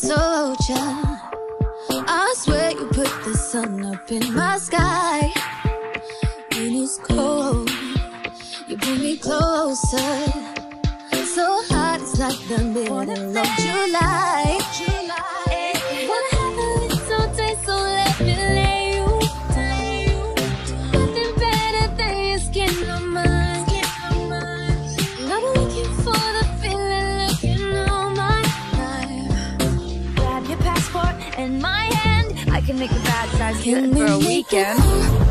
Told ya. I swear you put the sun up in my sky. When it's cold, you bring me closer. So hot, it's like the middle of July. I can make a bad size fit for a weekend.